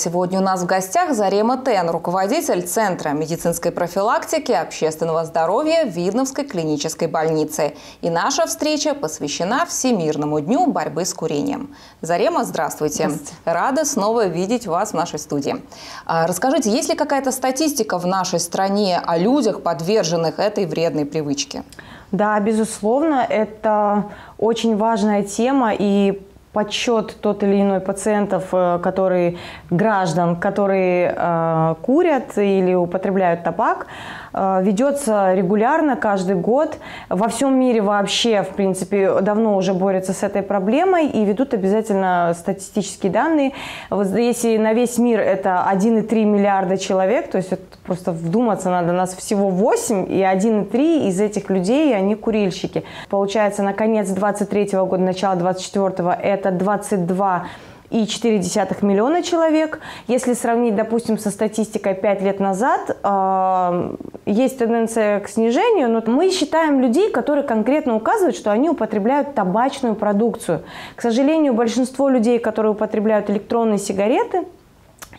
Сегодня у нас в гостях Зарема Тен, руководитель Центра медицинской профилактики общественного здоровья Видновской клинической больницы. И наша встреча посвящена Всемирному дню борьбы с курением. Зарема, здравствуйте. здравствуйте. Рада снова видеть вас в нашей студии. А, расскажите, есть ли какая-то статистика в нашей стране о людях, подверженных этой вредной привычке? Да, безусловно, это очень важная тема, и подсчет тот или иной пациентов, э, которые граждан, которые э, курят или употребляют табак, э, ведется регулярно, каждый год. Во всем мире вообще, в принципе, давно уже борются с этой проблемой и ведут обязательно статистические данные. Вот если на весь мир это 1,3 миллиарда человек, то есть это просто вдуматься надо, нас всего 8, и 1,3 из этих людей, они курильщики. Получается, на конец 23 года, начало 24 это это 22 и 4 миллиона человек. Если сравнить, допустим, со статистикой 5 лет назад, э, есть тенденция к снижению, но мы считаем людей, которые конкретно указывают, что они употребляют табачную продукцию. К сожалению, большинство людей, которые употребляют электронные сигареты,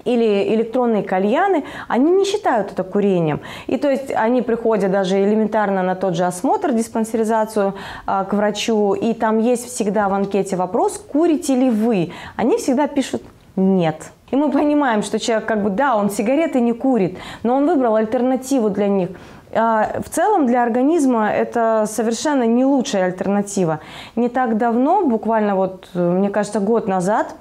или электронные кальяны, они не считают это курением. И то есть они приходят даже элементарно на тот же осмотр, диспансеризацию э, к врачу, и там есть всегда в анкете вопрос, курите ли вы. Они всегда пишут «нет». И мы понимаем, что человек как бы, да, он сигареты не курит, но он выбрал альтернативу для них. А, в целом для организма это совершенно не лучшая альтернатива. Не так давно, буквально вот, мне кажется, год назад,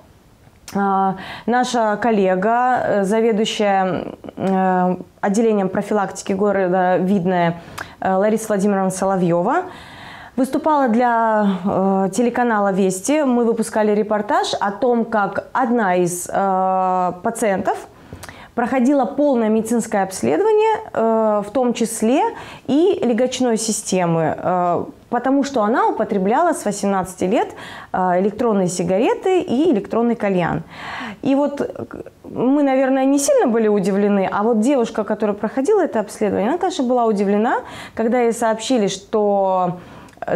наша коллега, э, заведующая э, отделением профилактики города Видное э, Лариса Владимировна Соловьева, выступала для телеканала «Вести». Мы выпускали репортаж о том, как одна из пациентов – проходила полное медицинское обследование, э, в том числе и легочной системы, э, потому что она употребляла с 18 лет э, электронные сигареты и электронный кальян. И вот мы, наверное, не сильно были удивлены, а вот девушка, которая проходила это обследование, она, конечно, была удивлена, когда ей сообщили, что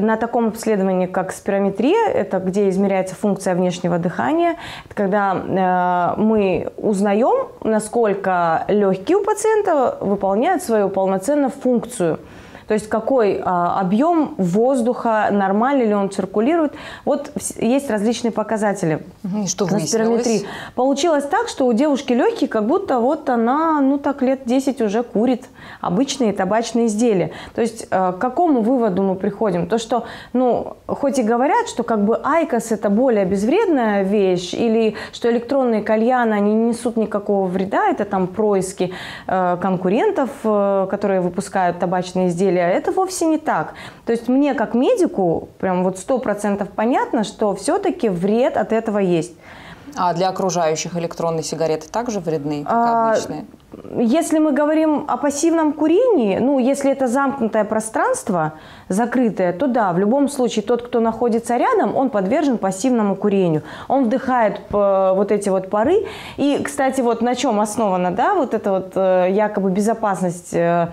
на таком обследовании, как спирометрия, это где измеряется функция внешнего дыхания, это когда э, мы узнаем, насколько легкие у пациента выполняют свою полноценную функцию – то есть какой а, объем воздуха, нормально ли он циркулирует. Вот есть различные показатели. И что на спирометрии. Получилось так, что у девушки легкие, как будто вот она, ну так лет 10 уже курит обычные табачные изделия. То есть а, к какому выводу мы приходим? То, что, ну, хоть и говорят, что как бы айкос это более безвредная вещь, или что электронные кальяны, они не несут никакого вреда, это там происки э, конкурентов, э, которые выпускают табачные изделия, деле, это вовсе не так. То есть мне как медику прям вот сто процентов понятно, что все-таки вред от этого есть. А для окружающих электронные сигареты также вредны, как а, обычные? Если мы говорим о пассивном курении, ну, если это замкнутое пространство, закрытое, то да, в любом случае тот, кто находится рядом, он подвержен пассивному курению. Он вдыхает э, вот эти вот пары. И, кстати, вот на чем основана, да, вот эта вот э, якобы безопасность э,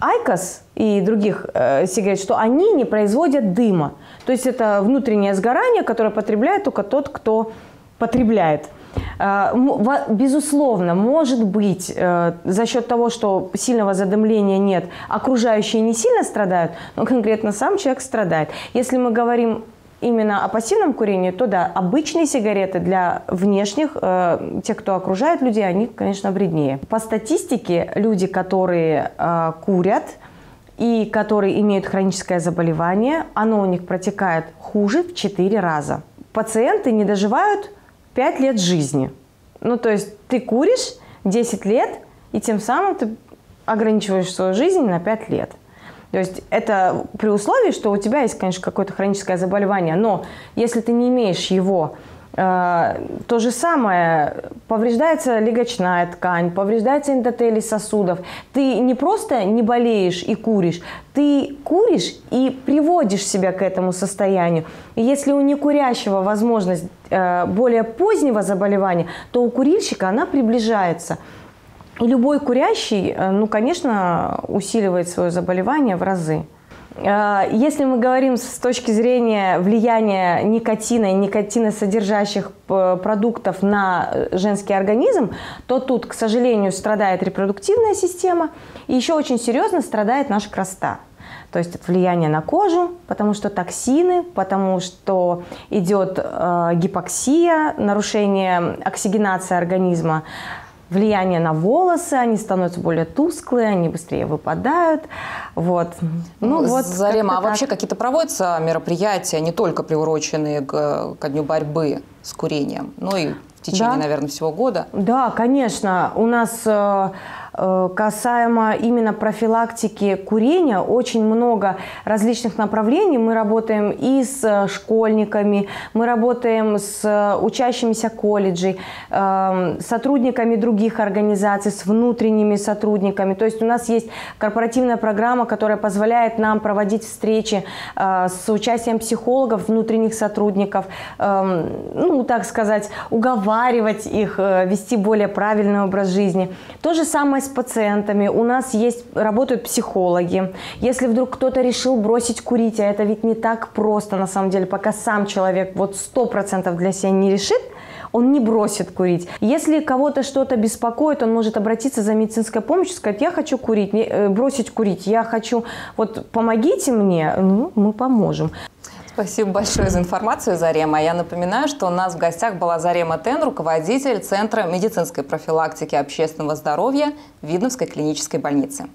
IQOS и других э, сигарет, что они не производят дыма. То есть это внутреннее сгорание, которое потребляет только тот, кто потребляет. Э, безусловно, может быть, э, за счет того, что сильного задымления нет, окружающие не сильно страдают, но конкретно сам человек страдает. Если мы говорим именно о пассивном курении, то да, обычные сигареты для внешних, э, тех, кто окружает людей, они, конечно, вреднее. По статистике, люди, которые э, курят и которые имеют хроническое заболевание, оно у них протекает хуже в 4 раза. Пациенты не доживают 5 лет жизни. Ну, то есть ты куришь 10 лет, и тем самым ты ограничиваешь свою жизнь на 5 лет. То есть это при условии, что у тебя есть, конечно, какое-то хроническое заболевание, но если ты не имеешь его, э, то же самое, повреждается легочная ткань, повреждается эндотелий сосудов. Ты не просто не болеешь и куришь, ты куришь и приводишь себя к этому состоянию. И если у некурящего возможность э, более позднего заболевания, то у курильщика она приближается. Любой курящий, э, ну, конечно, усиливает свое заболевание в разы. Э, если мы говорим с точки зрения влияния никотина и никотиносодержащих э, продуктов на женский организм, то тут, к сожалению, страдает репродуктивная система и еще очень серьезно страдает наша краста. То есть это влияние на кожу, потому что токсины, потому что идет гипоксия, нарушение оксигенации организма, влияние на волосы, они становятся более тусклые, они быстрее выпадают. Вот. Ну, ну вот Зарема, а вообще какие-то проводятся мероприятия, не только приуроченные к, ко дню борьбы с курением, но и в течение, да. наверное, всего года? Да, конечно. У нас Э, касаемо именно профилактики курения, очень много различных направлений. Мы работаем и с э, школьниками, мы работаем с э, учащимися колледжей, эм, сотрудниками других организаций, с внутренними сотрудниками. То есть у нас есть корпоративная программа, которая позволяет нам проводить встречи с участием психологов, внутренних сотрудников, эм, ну, так сказать, уговаривать их вести более правильный образ жизни. То же самое с пациентами, у нас есть, работают психологи. Если вдруг кто-то решил бросить курить, а это ведь не так просто на самом деле, пока сам человек вот сто процентов для себя не решит, он не бросит курить. Если кого-то что-то беспокоит, он может обратиться за медицинской помощью, сказать, я хочу курить, э, бросить курить, я хочу, вот помогите мне, ну, мы поможем. Спасибо большое за информацию, Зарема. Я напоминаю, что у нас в гостях была Зарема Тен, руководитель Центра медицинской профилактики общественного здоровья Видновской клинической больницы.